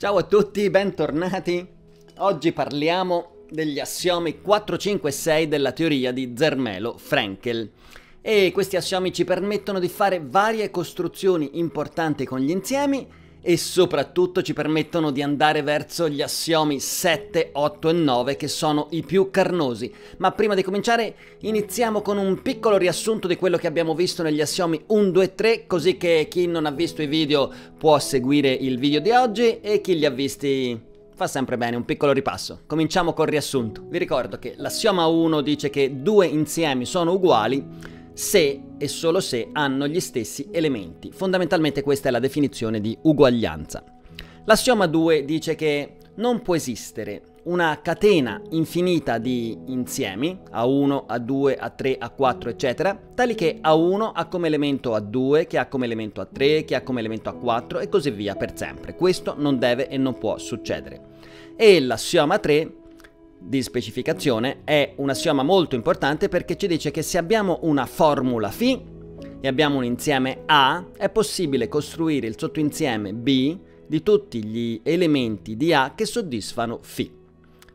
Ciao a tutti, bentornati. Oggi parliamo degli assiomi 4, 5 e 6 della teoria di Zermelo-Frankel. E questi assiomi ci permettono di fare varie costruzioni importanti con gli insiemi e soprattutto ci permettono di andare verso gli assiomi 7, 8 e 9 che sono i più carnosi. Ma prima di cominciare iniziamo con un piccolo riassunto di quello che abbiamo visto negli assiomi 1, 2 e 3 così che chi non ha visto i video può seguire il video di oggi e chi li ha visti fa sempre bene un piccolo ripasso. Cominciamo col riassunto. Vi ricordo che l'assioma 1 dice che due insiemi sono uguali se e solo se hanno gli stessi elementi. Fondamentalmente questa è la definizione di uguaglianza. L'assioma 2 dice che non può esistere una catena infinita di insiemi, A1, A2, A3, A4, eccetera, tali che A1 ha come elemento A2, che ha come elemento A3, che ha come elemento A4 e così via per sempre. Questo non deve e non può succedere. E l'assioma 3 di specificazione è un assioma molto importante perché ci dice che se abbiamo una formula φ e abbiamo un insieme A, è possibile costruire il sottoinsieme B di tutti gli elementi di A che soddisfano φ.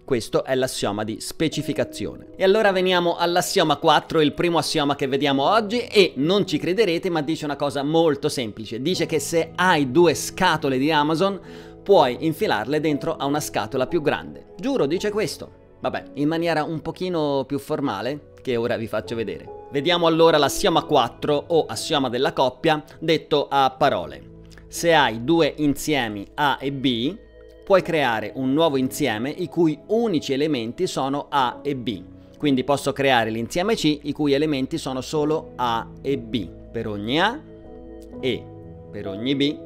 Questo è l'assioma di specificazione. E allora veniamo all'assioma 4, il primo assioma che vediamo oggi e non ci crederete ma dice una cosa molto semplice. Dice che se hai due scatole di Amazon puoi infilarle dentro a una scatola più grande. Giuro, dice questo. Vabbè, in maniera un pochino più formale, che ora vi faccio vedere. Vediamo allora l'assioma 4 o assioma della coppia detto a parole. Se hai due insiemi A e B, puoi creare un nuovo insieme i cui unici elementi sono A e B. Quindi posso creare l'insieme C i cui elementi sono solo A e B. Per ogni A e per ogni B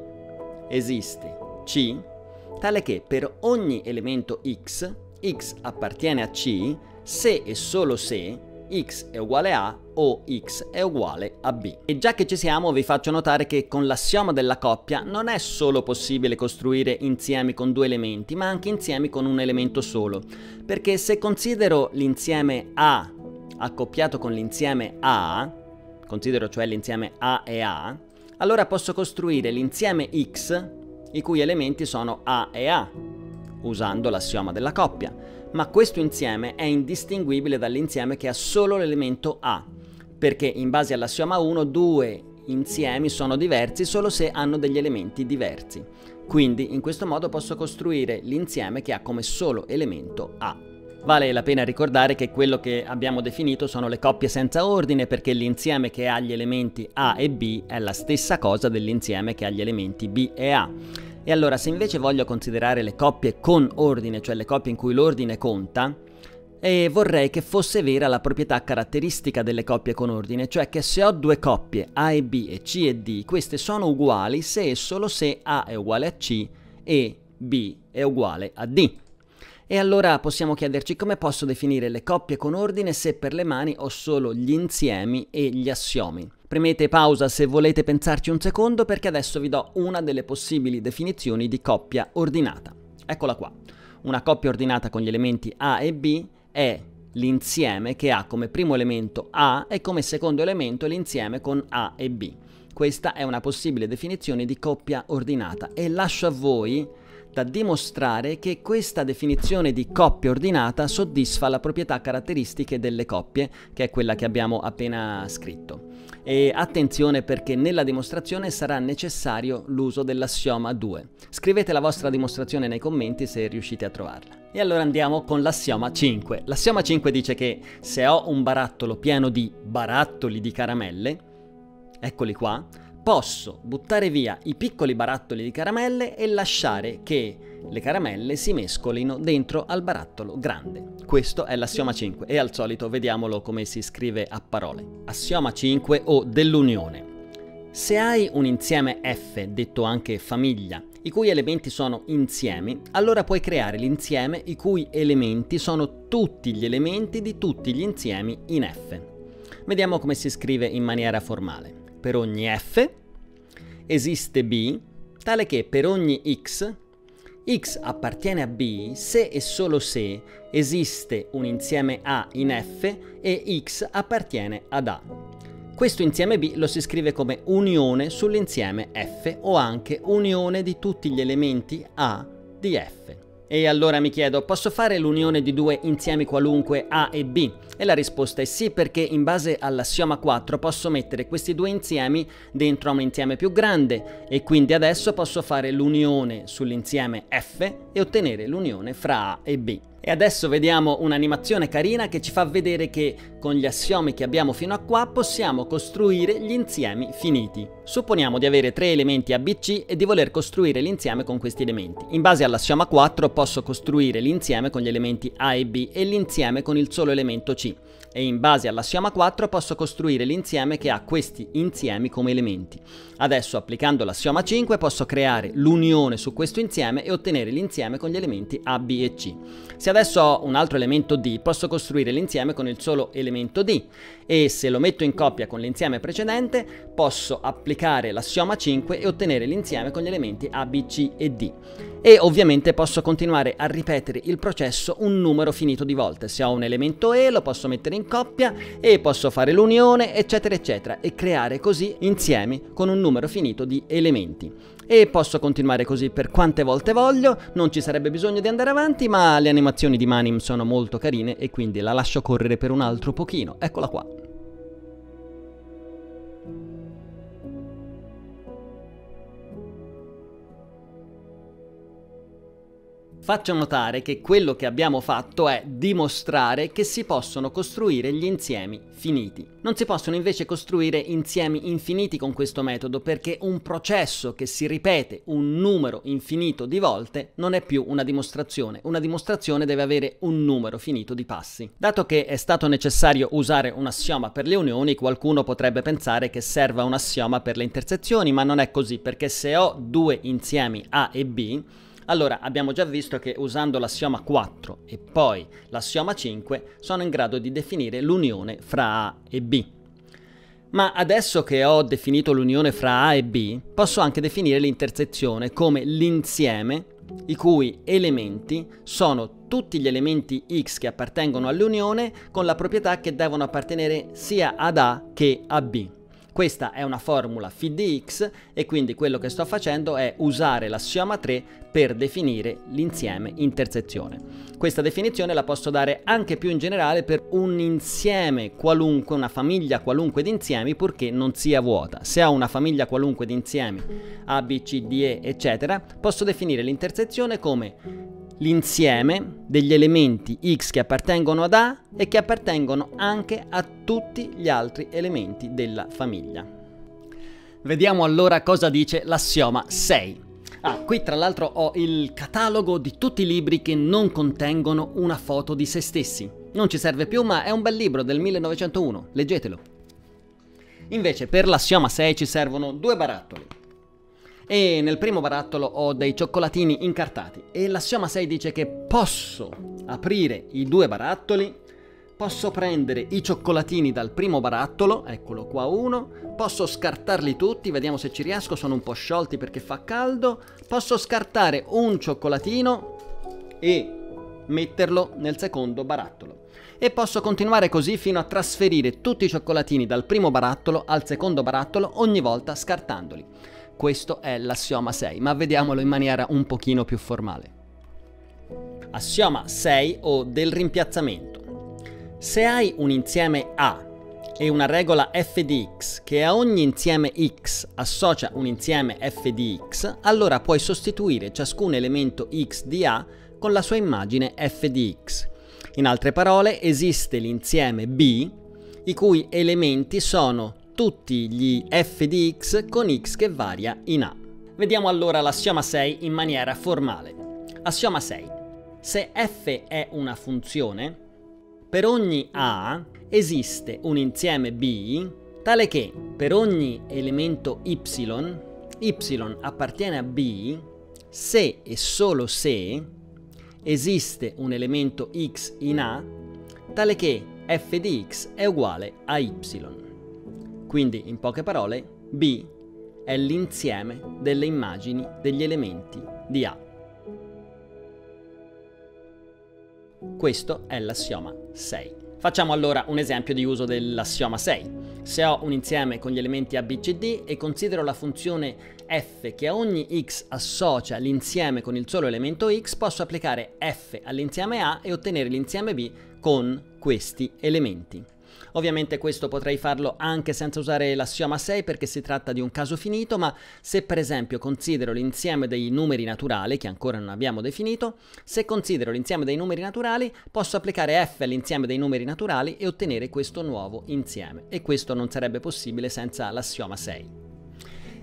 esiste C, tale che per ogni elemento X, X appartiene a C se e solo se x è uguale a o x è uguale a b. E già che ci siamo vi faccio notare che con l'assioma della coppia non è solo possibile costruire insiemi con due elementi, ma anche insiemi con un elemento solo. Perché se considero l'insieme A accoppiato con l'insieme A, considero cioè l'insieme A e A, allora posso costruire l'insieme x i cui elementi sono A e A, usando l'assioma della coppia, ma questo insieme è indistinguibile dall'insieme che ha solo l'elemento A, perché in base all'assioma 1 due insiemi sono diversi solo se hanno degli elementi diversi. Quindi in questo modo posso costruire l'insieme che ha come solo elemento A. Vale la pena ricordare che quello che abbiamo definito sono le coppie senza ordine perché l'insieme che ha gli elementi A e B è la stessa cosa dell'insieme che ha gli elementi B e A. E allora se invece voglio considerare le coppie con ordine, cioè le coppie in cui l'ordine conta, e vorrei che fosse vera la proprietà caratteristica delle coppie con ordine, cioè che se ho due coppie A e B e C e D, queste sono uguali se e solo se A è uguale a C e B è uguale a D. E allora possiamo chiederci come posso definire le coppie con ordine se per le mani ho solo gli insiemi e gli assiomi. Premete pausa se volete pensarci un secondo perché adesso vi do una delle possibili definizioni di coppia ordinata. Eccola qua. Una coppia ordinata con gli elementi A e B è l'insieme che ha come primo elemento A e come secondo elemento l'insieme con A e B. Questa è una possibile definizione di coppia ordinata e lascio a voi da dimostrare che questa definizione di coppia ordinata soddisfa la proprietà caratteristiche delle coppie, che è quella che abbiamo appena scritto. E attenzione perché nella dimostrazione sarà necessario l'uso dell'assioma 2. Scrivete la vostra dimostrazione nei commenti se riuscite a trovarla. E allora andiamo con l'assioma 5. L'assioma 5 dice che se ho un barattolo pieno di barattoli di caramelle, eccoli qua, posso buttare via i piccoli barattoli di caramelle e lasciare che le caramelle si mescolino dentro al barattolo grande. Questo è l'assioma 5 e al solito vediamolo come si scrive a parole. Assioma 5 o dell'unione. Se hai un insieme F, detto anche famiglia, i cui elementi sono insiemi, allora puoi creare l'insieme i cui elementi sono tutti gli elementi di tutti gli insiemi in F. Vediamo come si scrive in maniera formale per ogni f esiste b, tale che per ogni x, x appartiene a b se e solo se esiste un insieme A in f e x appartiene ad A. Questo insieme B lo si scrive come unione sull'insieme F o anche unione di tutti gli elementi A di F. E allora mi chiedo, posso fare l'unione di due insiemi qualunque A e B? E la risposta è sì perché in base all'assioma 4 posso mettere questi due insiemi dentro a un insieme più grande e quindi adesso posso fare l'unione sull'insieme F e ottenere l'unione fra A e B. E adesso vediamo un'animazione carina che ci fa vedere che con gli assiomi che abbiamo fino a qua possiamo costruire gli insiemi finiti. Supponiamo di avere tre elementi ABC e di voler costruire l'insieme con questi elementi. In base all'assioma 4 posso costruire l'insieme con gli elementi A e B e l'insieme con il solo elemento C e in base all'assioma 4 posso costruire l'insieme che ha questi insiemi come elementi. Adesso applicando l'assioma 5 posso creare l'unione su questo insieme e ottenere l'insieme con gli elementi A, B e C. Se adesso ho un altro elemento D posso costruire l'insieme con il solo elemento D e se lo metto in coppia con l'insieme precedente posso applicare l'assioma 5 e ottenere l'insieme con gli elementi A, B, C e D. E ovviamente posso continuare a ripetere il processo un numero finito di volte. Se ho un elemento E lo posso mettere in coppia e posso fare l'unione eccetera eccetera e creare così insiemi con un numero finito di elementi. E posso continuare così per quante volte voglio, non ci sarebbe bisogno di andare avanti, ma le animazioni di Manim sono molto carine e quindi la lascio correre per un altro pochino. Eccola qua. Faccio notare che quello che abbiamo fatto è dimostrare che si possono costruire gli insiemi finiti. Non si possono invece costruire insiemi infiniti con questo metodo perché un processo che si ripete un numero infinito di volte non è più una dimostrazione. Una dimostrazione deve avere un numero finito di passi. Dato che è stato necessario usare un assioma per le unioni, qualcuno potrebbe pensare che serva un assioma per le intersezioni, ma non è così perché se ho due insiemi A e B, allora, abbiamo già visto che usando l'assioma 4 e poi l'assioma 5 sono in grado di definire l'unione fra A e B. Ma adesso che ho definito l'unione fra A e B, posso anche definire l'intersezione come l'insieme i cui elementi sono tutti gli elementi X che appartengono all'unione con la proprietà che devono appartenere sia ad A che a B. Questa è una formula phi di x e quindi quello che sto facendo è usare l'assioma 3 per definire l'insieme intersezione. Questa definizione la posso dare anche più in generale per un insieme qualunque, una famiglia qualunque di insiemi purché non sia vuota. Se ho una famiglia qualunque di insiemi A, B, C, D, E, eccetera, posso definire l'intersezione come l'insieme degli elementi x che appartengono ad A e che appartengono anche a tutti gli altri elementi della famiglia. Vediamo allora cosa dice l'assioma 6. Ah, qui tra l'altro ho il catalogo di tutti i libri che non contengono una foto di se stessi. Non ci serve più, ma è un bel libro del 1901, leggetelo. Invece per l'assioma 6 ci servono due barattoli e nel primo barattolo ho dei cioccolatini incartati e l'assioma 6 dice che posso aprire i due barattoli, posso prendere i cioccolatini dal primo barattolo, eccolo qua uno, posso scartarli tutti, vediamo se ci riesco, sono un po' sciolti perché fa caldo, posso scartare un cioccolatino e metterlo nel secondo barattolo. E posso continuare così fino a trasferire tutti i cioccolatini dal primo barattolo al secondo barattolo ogni volta scartandoli. Questo è l'assioma 6, ma vediamolo in maniera un pochino più formale. Assioma 6 o del rimpiazzamento. Se hai un insieme A e una regola f di x che a ogni insieme x associa un insieme f di x, allora puoi sostituire ciascun elemento x di A con la sua immagine f di x. In altre parole, esiste l'insieme B i cui elementi sono tutti gli f di x con x che varia in a. Vediamo allora l'assioma 6 in maniera formale. Assioma 6. Se f è una funzione, per ogni a esiste un insieme b tale che per ogni elemento y, y appartiene a b se e solo se esiste un elemento x in a tale che f di x è uguale a y. Quindi, in poche parole, B è l'insieme delle immagini degli elementi di A. Questo è l'assioma 6. Facciamo allora un esempio di uso dell'assioma 6. Se ho un insieme con gli elementi A, B, C, D e considero la funzione f che a ogni x associa l'insieme con il solo elemento x, posso applicare f all'insieme A e ottenere l'insieme B con questi elementi. Ovviamente questo potrei farlo anche senza usare l'assioma 6 perché si tratta di un caso finito, ma se per esempio considero l'insieme dei numeri naturali, che ancora non abbiamo definito, se considero l'insieme dei numeri naturali posso applicare f all'insieme dei numeri naturali e ottenere questo nuovo insieme. E questo non sarebbe possibile senza l'assioma 6.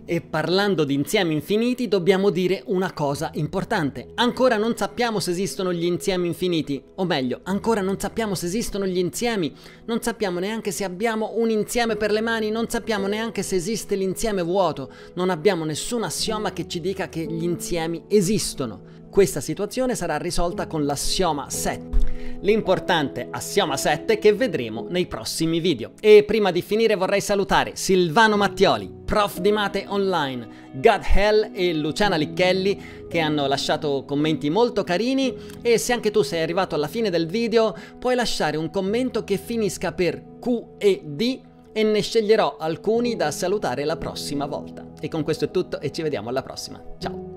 E parlando di insiemi infiniti dobbiamo dire una cosa importante. Ancora non sappiamo se esistono gli insiemi infiniti, o meglio, ancora non sappiamo se esistono gli insiemi, non sappiamo neanche se abbiamo un insieme per le mani, non sappiamo neanche se esiste l'insieme vuoto, non abbiamo nessun assioma che ci dica che gli insiemi esistono. Questa situazione sarà risolta con l'assioma 7. L'importante assioma 7 che vedremo nei prossimi video. E prima di finire vorrei salutare Silvano Mattioli, prof di mate online, God Hell e Luciana Licchelli che hanno lasciato commenti molto carini e se anche tu sei arrivato alla fine del video puoi lasciare un commento che finisca per Q e D e ne sceglierò alcuni da salutare la prossima volta. E con questo è tutto e ci vediamo alla prossima. Ciao!